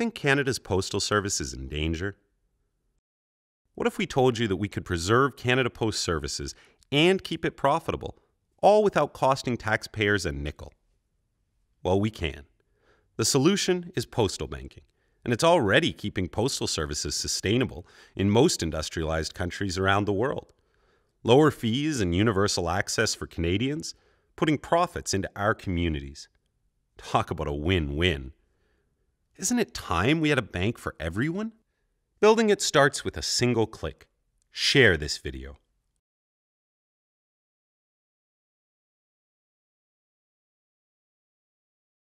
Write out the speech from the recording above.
Think Canada's Postal Service is in danger? What if we told you that we could preserve Canada Post services and keep it profitable, all without costing taxpayers a nickel? Well, we can. The solution is postal banking, and it's already keeping postal services sustainable in most industrialized countries around the world. Lower fees and universal access for Canadians, putting profits into our communities. Talk about a win win. Isn't it time we had a bank for everyone? Building it starts with a single click. Share this video.